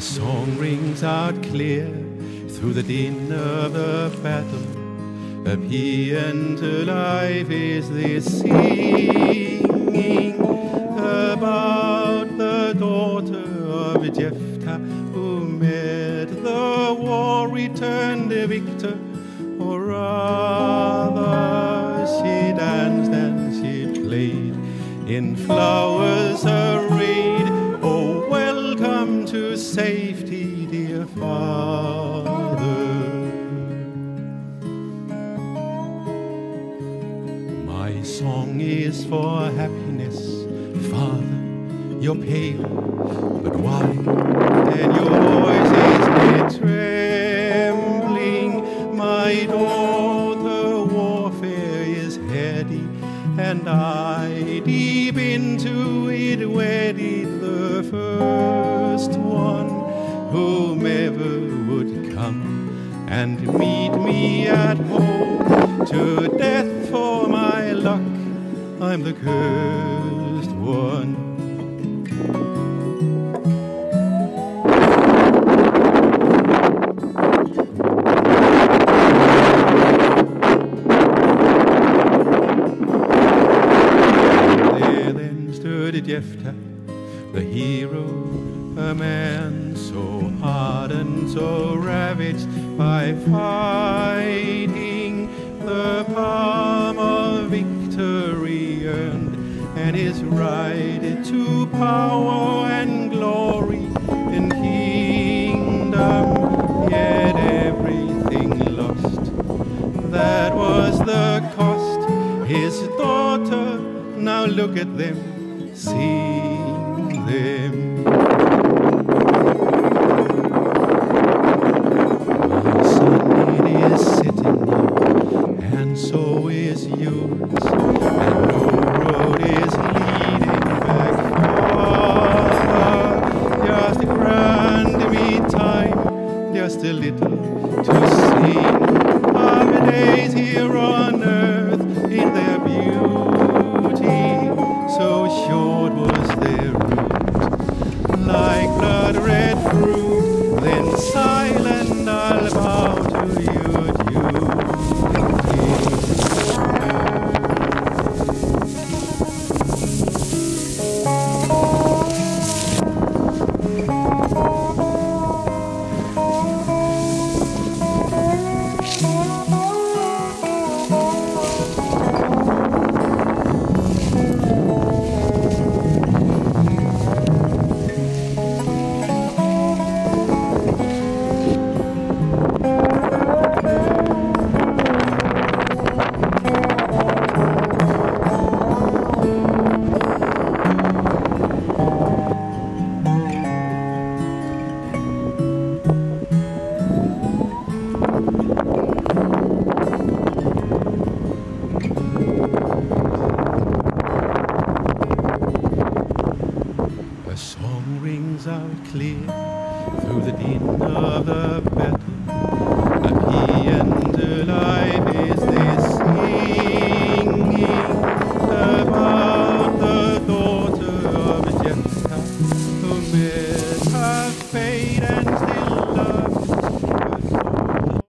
A song rings out clear through the din of the battle. A to life is this singing about the daughter of Jephthah who met the war, returned a victor, or rather she danced and she played in flowers safety, dear father. My song is for happiness, Father. You're pale, but white, and your voice is trembling. My daughter, warfare is heady, and I deep into it wedded the first one, whomever would come and meet me at home to death for my luck. I'm the cursed one. The hero, a man so hardened, so ravaged by fighting, the palm of victory earned, and his right to power and glory and kingdom, yet everything lost. That was the cost. His daughter, now look at them, see them. no road is leading back far. Just a just a little to see. Of a days here on earth. clear through the din of the battle.